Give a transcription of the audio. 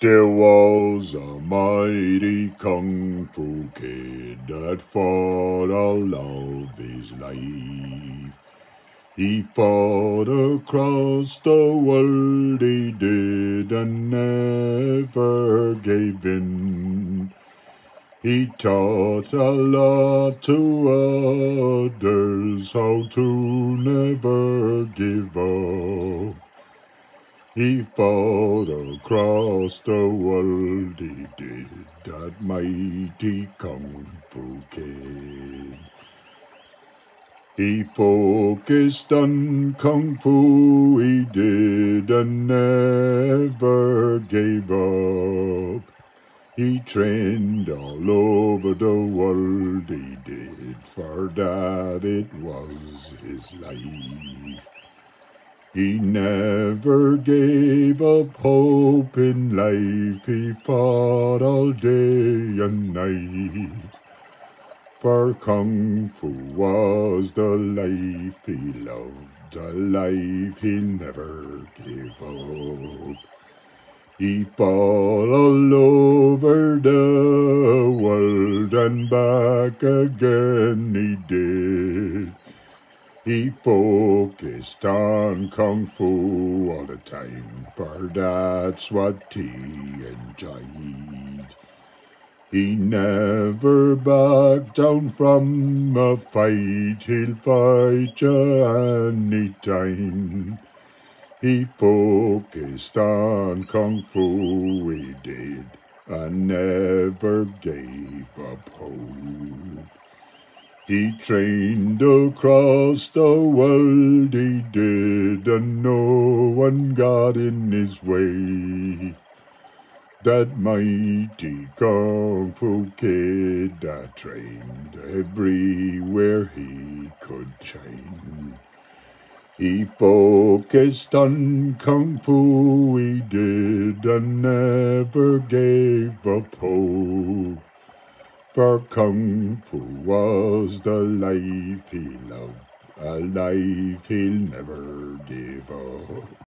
There was a mighty kung fu kid that fought all of his life. He fought across the world, he did, and never gave in. He taught a lot to others how to never give up. He fought across the world, he did, that mighty Kung Fu. He focused on Kung Fu, he did, and never gave up. He trained all over the world, he did, for that it was his life. He never gave up hope in life, he fought all day and night. For Kung Fu was the life he loved, a life he never gave up. He fought all over the world and back again he did. He focused on Kung Fu all the time, for that's what he enjoyed. He never backed down from a fight, he'll fight you anytime. He focused on Kung Fu, he did, and never gave up hope. He trained across the world, he did, and no one got in his way. That mighty Kung Fu kid that trained everywhere he could train. He focused on Kung Fu, he did, and never gave up hope. For Kung Fu was the life he loved, a life he'll never give up.